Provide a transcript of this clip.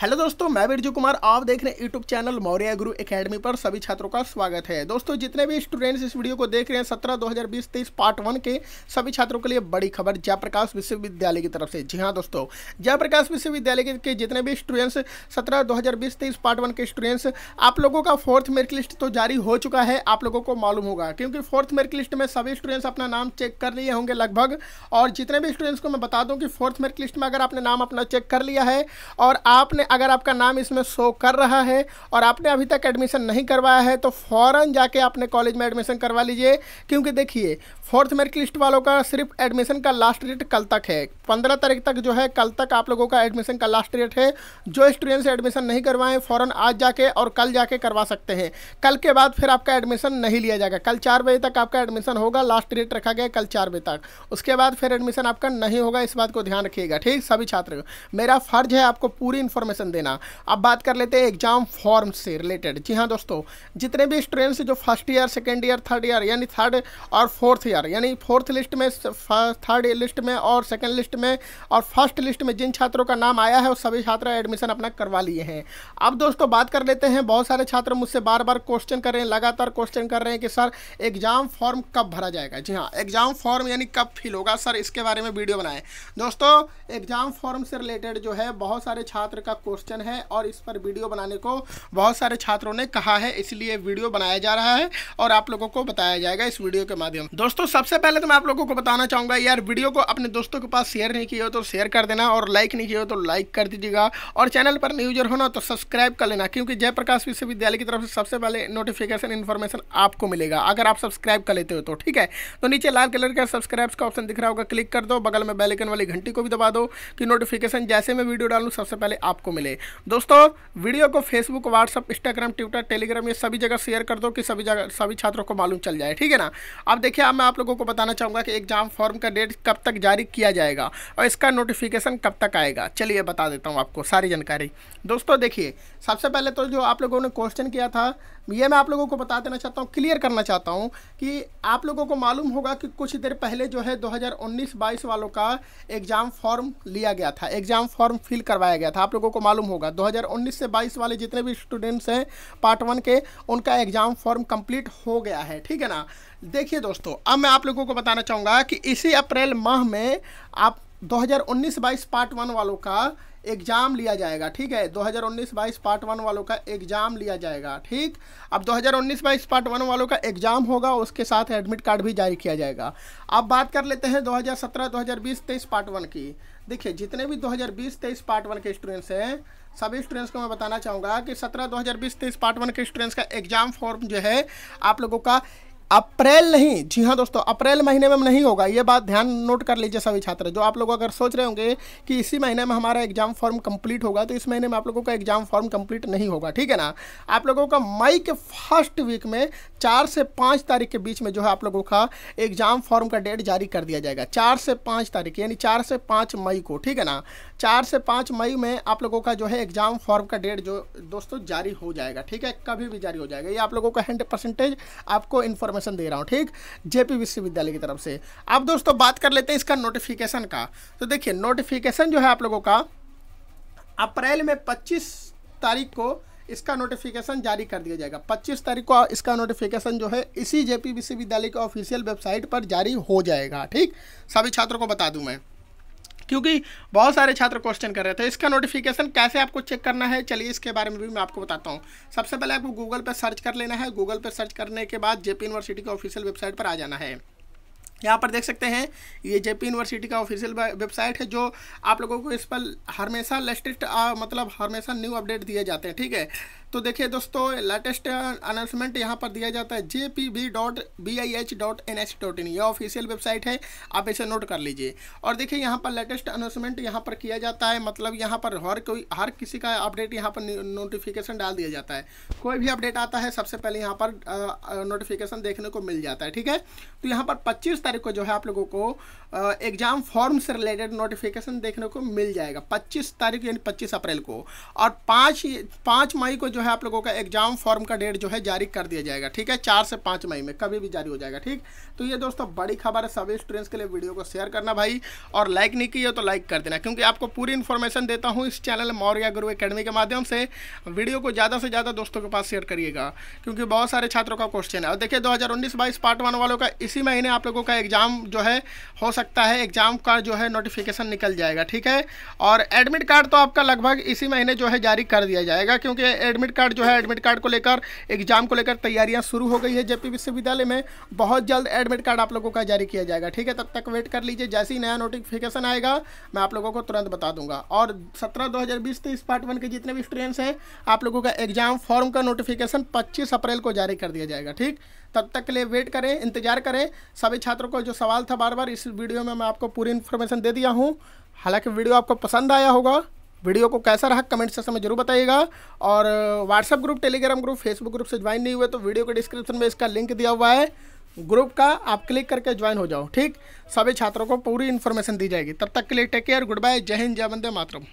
Hello दोस्तों, मैं बिरजू कुमार, आप देख रहे हैं यूट्यूब चैनल मौर्य गुरु एकेडमी पर सभी छात्रों का स्वागत है। दोस्तों, जितने भी स्टूडेंट्स इस वीडियो को देख रहे हैं, सत्रह, दो हज़ार बीस, तेईस पार्ट वन के सभी छात्रों के लिए बड़ी खबर, जयप्रकाश विश्वविद्यालय की तरफ़ से। जी हाँ दोस्तों, जयप्रकाश विश्वविद्यालय के जितने भी स्टूडेंट्स सत्रह, दो हज़ार बीस, तेईस पार्ट वन के स्टूडेंट्स आप लोगों का फोर्थ मेरिट लिस्ट तो जारी हो चुका है, आप लोगों को मालूम होगा। क्योंकि फोर्थ मेरिट लिस्ट में सभी स्टूडेंट्स अपना नाम चेक कर लिए होंगे लगभग, और जितने भी स्टूडेंट्स को मैं बता दूँ कि फोर्थ मेरिट लिस्ट में अगर आपने नाम अपना चेक कर लिया है, और आपने अगर आपका नाम इसमें शो कर रहा है और आपने अभी तक एडमिशन नहीं करवाया है तो फ़ौरन जाके अपने कॉलेज में एडमिशन करवा लीजिए। क्योंकि देखिए फोर्थ मेरिट लिस्ट वालों का सिर्फ़ एडमिशन का लास्ट डेट कल तक है। पंद्रह तारीख तक जो है, कल तक आप लोगों का एडमिशन का लास्ट डेट है। जो स्टूडेंट्स एडमिशन नहीं करवाएँ, फ़ौरन आज जाके और कल जाके करवा सकते हैं। कल के बाद फिर आपका एडमिशन नहीं लिया जाएगा। कल चार बजे तक आपका एडमिशन होगा लास्ट डेट रखा गया कल चार बजे तक। उसके बाद फिर एडमिशन आपका नहीं होगा, इस बात को ध्यान रखिएगा, ठीक? सभी छात्र, मेरा फ़र्ज़ है आपको पूरी इन्फॉर्मेशन देना। अब बात कर लेते हैं एग्ज़ाम फॉर्म से रिलेटेड जी हाँ दोस्तों, जितने भी स्टूडेंट्स जो first year second year third year यानी थर्ड और फोर्थ ईयर यानी फोर्थ लिस्ट में थर्ड लिस्ट में और सेकेंड लिस्ट में और फ़र्स्ट लिस्ट में जिन छात्रों का नाम आया है, वो सभी छात्र एडमिशन अपना करवा लिए हैं। अब दोस्तों बात कर लेते हैं, बहुत सारे छात्र मुझसे बार बार क्वेश्चन कर रहे हैं, लगातार क्वेश्चन कर रहे हैं कि, सर एग्ज़ाम फॉर्म कब भरा जाएगा? जी हाँ एग्ज़ाम फॉर्म यानी कब फिल होगा? सर, इसके बारे में वीडियो बनाएँ। दोस्तों एग्ज़ाम फॉर्म से रिलेटेड जो है, बहुत सारे छात्र का क्वेश्चन है और इस पर वीडियो बनाने को बहुत सारे छात्रों ने कहा है, इसलिए वीडियो बनाया जा रहा है और आप लोगों को बताया जाएगा इस वीडियो के माध्यम। दोस्तों, सबसे पहले तो मैं आप लोगों को बताना चाहूँगा, यार, वीडियो को अपने दोस्तों के पास शेयर नहीं किया हो तो शेयर कर देना और लाइक नहीं किया हो तो लाइक कर दीजिएगा और चैनल पर न्यू यूज़र होना तो सब्सक्राइब कर लेना, क्योंकि जयप्रकाश विश्वविद्यालय की तरफ़ से सबसे पहले नोटिफिकेशन इन्फॉर्मेशन आपको मिलेगा, अगर आप सब्सक्राइब कर लेते हो तो ठीक है? तो नीचे लाल कलर का सब्सक्राइब का ऑप्शन दिख रहा होगा क्लिक कर दो, बगल में बेलाइकन वाली घंटी को भी दबा दो कि नोटिफिकेशन जैसे मैं वीडियो डालूँ, सबसे पहले आपको मिले। दोस्तों, वीडियो को Facebook WhatsApp Instagram Twitter Telegram ये सभी जगह शेयर कर दो कि सभी जगह, सभी छात्रों को मालूम चल जाए, ठीक है ना? अब देखिए, अब मैं आप लोगों को बताना चाहूँगा कि एग्ज़ाम फॉर्म का डेट कब तक जारी किया जाएगा और इसका नोटिफिकेशन कब तक आएगा। चलिए, बता देता हूँ आपको सारी जानकारी। दोस्तों, देखिए, सबसे पहले तो जो आप लोगों ने क्वेश्चन किया था, ये मैं आप लोगों को बता देना चाहता हूँ क्लियर करना चाहता हूँ कि आप लोगों को मालूम होगा कि कुछ देर पहले जो है 2019-22 वालों का एग्ज़ाम फॉर्म लिया गया था एग्ज़ाम फॉर्म फिल करवाया गया था। आप लोगों को मालूम होगा 2019 से 22 वाले जितने भी स्टूडेंट्स हैं पार्ट वन के, उनका एग्ज़ाम फॉर्म कंप्लीट हो गया है, ठीक है ना? देखिए दोस्तों, अब मैं आप लोगों को बताना चाहूँगा कि इसी अप्रैल माह में आप 2019-22 पार्ट वन वालों का एग्ज़ाम लिया जाएगा, ठीक है? 2019-22 पार्ट वन वालों का एग्ज़ाम लिया जाएगा, ठीक? अब 2019-22 पार्ट वन वालों का एग्ज़ाम होगा, उसके साथ एडमिट कार्ड भी जारी किया जाएगा। अब बात कर लेते हैं 2017 2020 23 पार्ट वन की। देखिए, जितने भी 2020 23 पार्ट वन के स्टूडेंट्स हैं, सभी स्टूडेंट्स को मैं बताना चाहूँगा कि सत्रह, दो हज़ार बीस, तेईस पार्ट वन के स्टूडेंट्स का एग्ज़ाम फॉर्म जो है, आप लोगों का अप्रैल नहीं, जी हाँ दोस्तों, अप्रैल महीने में नहीं होगा, ये बात ध्यान नोट कर लीजिए सभी छात्र, जो आप लोग अगर सोच रहे होंगे कि इसी महीने में हमारा एग्ज़ाम फॉर्म कंप्लीट होगा तो इस महीने में आप लोगों का एग्ज़ाम फॉर्म कंप्लीट नहीं होगा, ठीक है ना? आप लोगों का मई के फ़र्स्ट वीक में चार से पाँच तारीख के बीच में जो है आप लोगों का एग्ज़ाम फॉर्म का डेट जारी कर दिया जाएगा, चार से पाँच तारीख, यानी चार से पाँच मई को, ठीक है ना? चार से पाँच मई में आप लोगों का जो है एग्ज़ाम फॉर्म का डेट जो दोस्तों जारी हो जाएगा, ठीक है? कभी भी जारी हो जाएगा, ये आप लोगों का हंड्रेड परसेंटेज आपको इन्फॉर्मेशन दे रहा हूँ, ठीक? जेपी विश्वविद्यालय की तरफ़ से। अब दोस्तों, बात कर लेते हैं इसका नोटिफिकेशन का। तो देखिए नोटिफिकेशन जो है आप लोगों का, अप्रैल में पच्चीस तारीख को इसका नोटिफिकेशन जारी कर दिया जाएगा। 25 तारीख को इसका नोटिफिकेशन जो है, इसी जेपी विश्वविद्यालय के ऑफिशियल वेबसाइट पर जारी हो जाएगा, ठीक? सभी छात्रों को बता दूँ मैं। क्योंकि बहुत सारे छात्र क्वेश्चन कर रहे थे। इसका नोटिफिकेशन कैसे आपको चेक करना है? चलिए इसके बारे में भी मैं आपको बताता हूँ। सबसे पहले आपको गूगल पर सर्च कर लेना है। गूगल पर सर्च करने के बाद जेपी यूनिवर्सिटी के ऑफिशियल वेबसाइट पर आ जाना है। यहाँ पर देख सकते हैं, ये जेपी यूनिवर्सिटी का ऑफिशियल वेबसाइट है जो आप लोगों को इस पर हमेशा लेटेस्ट मतलब हमेशा न्यू अपडेट दिए जाते हैं, ठीक है? तो देखिए दोस्तों लेटेस्ट अनाउंसमेंट यहाँ पर दिया जाता है। J P B dot B I H dot N H dot in यह ऑफिशियल वेबसाइट है, आप इसे नोट कर लीजिए। और देखिए यहाँ पर लेटेस्ट अनाउंसमेंट यहाँ पर किया जाता है मतलब यहाँ पर हर कोई, हर किसी का अपडेट यहाँ पर नोटिफिकेशन डाल दिया जाता है। कोई भी अपडेट आता है, सबसे पहले यहाँ पर नोटिफिकेशन देखने को मिल जाता है, ठीक है? तो यहाँ पर पच्चीस तारीख को जो है आप लोगों को एग्ज़ाम फॉर्म से रिलेटेड नोटिफिकेशन देखने को मिल जाएगा, पच्चीस तारीख यानी पच्चीस अप्रैल को। और पाँच पाँच मई को जो जो है आप लोगों का एग्ज़ाम फॉर्म का डेट जो है जारी कर दिया जाएगा, ठीक है? चार से पाँच मई में, कभी भी जारी हो जाएगा, ठीक? तो ये दोस्तों बड़ी खबर है, सभी स्टूडेंट्स के लिए वीडियो को शेयर करना भाई, और लाइक नहीं किए तो लाइक कर देना, क्योंकि आपको पूरी इन्फॉर्मेशन देता हूँ इस चैनल मौर्य गुरु अकेडमी के माध्यम से। वीडियो को ज़्यादा से ज़्यादा दोस्तों के पास शेयर करिएगा, क्योंकि बहुत सारे छात्रों का क्वेश्चन है। और देखिए, दो हज़ार पार्ट वन वालों का, इसी महीने आप लोगों का एग्ज़ाम जो है, हो सकता है एग्ज़ाम का जो है नोटिफिकेशन निकल जाएगा, ठीक है? और एडमिट कार्ड तो आपका लगभग इसी महीने जो है जारी कर दिया जाएगा, क्योंकि एडमिट कार्ड जो है, एडमिट कार्ड को लेकर एग्ज़ाम को लेकर तैयारियाँ शुरू हो गई है जेपी विश्वविद्यालय में। बहुत जल्द एडमिट कार्ड आप लोगों का जारी किया जाएगा, ठीक है? तब तक वेट कर लीजिए, जैसे ही नया नोटिफिकेशन आएगा, मैं आप लोगों को तुरंत बता दूँगा। और सत्रह दो हज़ार बीस तेईस पार्ट वन के जितने भी स्टूडेंट्स हैं, आप लोगों का एग्ज़ाम फॉर्म का नोटिफिकेशन पच्चीस अप्रैल को जारी कर दिया जाएगा, ठीक? तब तक के लिए वेट करें, इंतज़ार करें। सभी छात्रों को जो सवाल था बार बार इस वीडियो में मैं आपको पूरी इन्फॉर्मेशन दे दिया हूँ। हालाँकि वीडियो आपको पसंद आया होगा वीडियो को कैसा रहा कमेंट सेक्शन में ज़रूर बताइएगा। और WhatsApp group Telegram group Facebook group से ज्वाइन नहीं हुए तो वीडियो के डिस्क्रिप्शन में इसका लिंक दिया हुआ है। ग्रुप का आप क्लिक करके ज्वाइन हो जाओ, ठीक? सभी छात्रों को पूरी इन्फॉर्मेशन दी जाएगी। तब तक के लिए टेक केयर गुड बाय जय हिंद, जय वंदे मातरम।